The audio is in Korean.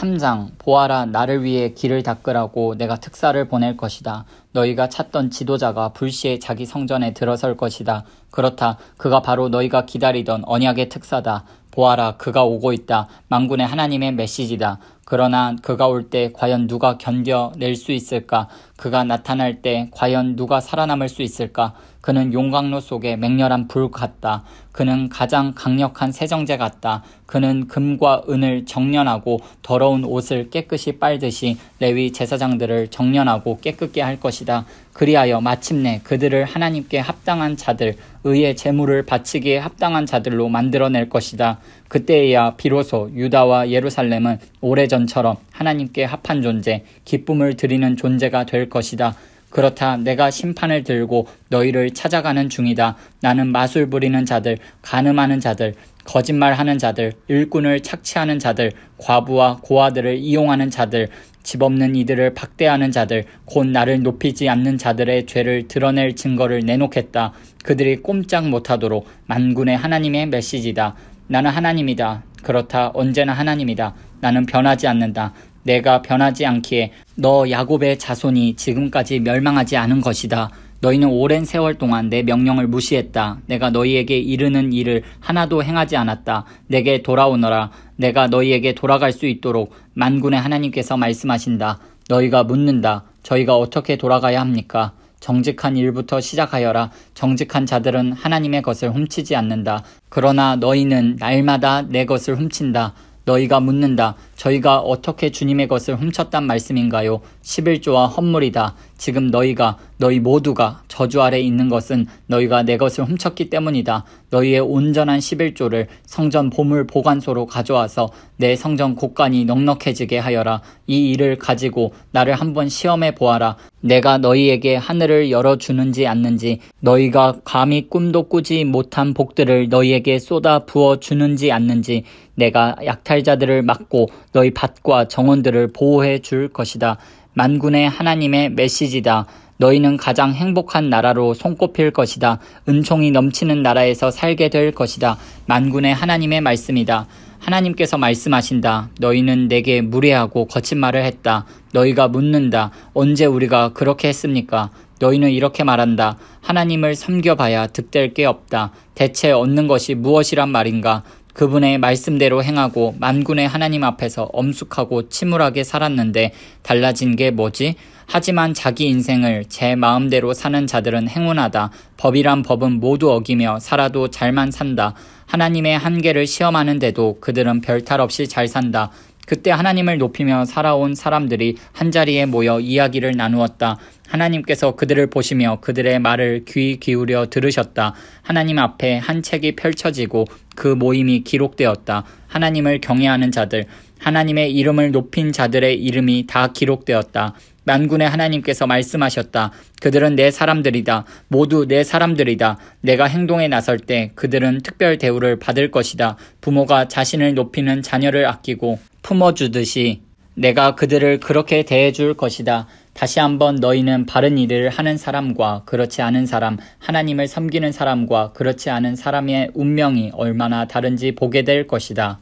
3장 보아라 나를 위해 길을 닦으라고 내가 특사를 보낼 것이다. 너희가 찾던 지도자가 불시에 자기 성전에 들어설 것이다. 그렇다. 그가 바로 너희가 기다리던 언약의 특사다. 보아라 그가 오고 있다. 망군의 하나님의 메시지다. 그러나 그가 올 때 과연 누가 견뎌낼 수 있을까? 그가 나타날 때 과연 누가 살아남을 수 있을까? 그는 용광로 속에 맹렬한 불 같다. 그는 가장 강력한 세정제 같다. 그는 금과 은을 정련하고 더러운 옷을 깨끗이 빨듯이 레위 제사장들을 정련하고 깨끗게 할 것이다. 그리하여 마침내 그들을 하나님께 합당한 자들, 의의 제물을 바치기에 합당한 자들로 만들어낼 것이다. 그때에야 비로소 유다와 예루살렘은 오래전처럼 하나님께 합한 존재, 기쁨을 드리는 존재가 될 것이다. 그렇다 내가 심판을 들고 너희를 찾아가는 중이다. 나는 마술 부리는 자들, 가늠하는 자들, 거짓말하는 자들, 일꾼을 착취하는 자들, 과부와 고아들을 이용하는 자들, 집 없는 이들을 박대하는 자들, 곧 나를 높이지 않는 자들의 죄를 드러낼 증거를 내놓겠다. 그들이 꼼짝 못하도록 만군의 하나님의 메시지다. 나는 하나님이다. 그렇다. 언제나 하나님이다. 나는 변하지 않는다. 내가 변하지 않기에 너 야곱의 자손이 지금까지 멸망하지 않은 것이다. 너희는 오랜 세월 동안 내 명령을 무시했다. 내가 너희에게 이르는 일을 하나도 행하지 않았다. 내게 돌아오너라. 내가 너희에게 돌아갈 수 있도록 만군의 하나님께서 말씀하신다. 너희가 묻는다. 저희가 어떻게 돌아가야 합니까? 정직한 일부터 시작하여라. 정직한 자들은 하나님의 것을 훔치지 않는다. 그러나 너희는 날마다 내 것을 훔친다. 너희가 묻는다. 저희가 어떻게 주님의 것을 훔쳤단 말씀인가요? 11조와 헛물이다. 지금 너희가 너희 모두가 저주 아래 있는 것은 너희가 내 것을 훔쳤기 때문이다. 너희의 온전한 11조를 성전 보물 보관소로 가져와서 내 성전 곳간이 넉넉해지게 하여라. 이 일을 가지고 나를 한번 시험해 보아라. 내가 너희에게 하늘을 열어주는지 않는지 너희가 감히 꿈도 꾸지 못한 복들을 너희에게 쏟아 부어 주는지 않는지 내가 약탈자들을 막고 너희 밭과 정원들을 보호해 줄 것이다. 만군의 하나님의 메시지다. 너희는 가장 행복한 나라로 손꼽힐 것이다. 은총이 넘치는 나라에서 살게 될 것이다. 만군의 하나님의 말씀이다. 하나님께서 말씀하신다. 너희는 내게 무례하고 거친 말을 했다. 너희가 묻는다. 언제 우리가 그렇게 했습니까? 너희는 이렇게 말한다. 하나님을 섬겨봐야 득될 게 없다. 대체 얻는 것이 무엇이란 말인가? 그분의 말씀대로 행하고 만군의 하나님 앞에서 엄숙하고 침울하게 살았는데 달라진 게 뭐지? 하지만 자기 인생을 제 마음대로 사는 자들은 행운하다. 법이란 법은 모두 어기며 살아도 잘만 산다. 하나님의 한계를 시험하는데도 그들은 별탈 없이 잘 산다. 그때 하나님을 높이며 살아온 사람들이 한자리에 모여 이야기를 나누었다. 하나님께서 그들을 보시며 그들의 말을 귀 기울여 들으셨다. 하나님 앞에 한 책이 펼쳐지고 그 모임이 기록되었다. 하나님을 경외하는 자들, 하나님의 이름을 높인 자들의 이름이 다 기록되었다. 만군의 하나님께서 말씀하셨다. 그들은 내 사람들이다. 모두 내 사람들이다. 내가 행동에 나설 때 그들은 특별 대우를 받을 것이다. 부모가 자신을 높이는 자녀를 아끼고 품어주듯이 내가 그들을 그렇게 대해줄 것이다. 다시 한번 너희는 바른 일을 하는 사람과 그렇지 않은 사람, 하나님을 섬기는 사람과 그렇지 않은 사람의 운명이 얼마나 다른지 보게 될 것이다.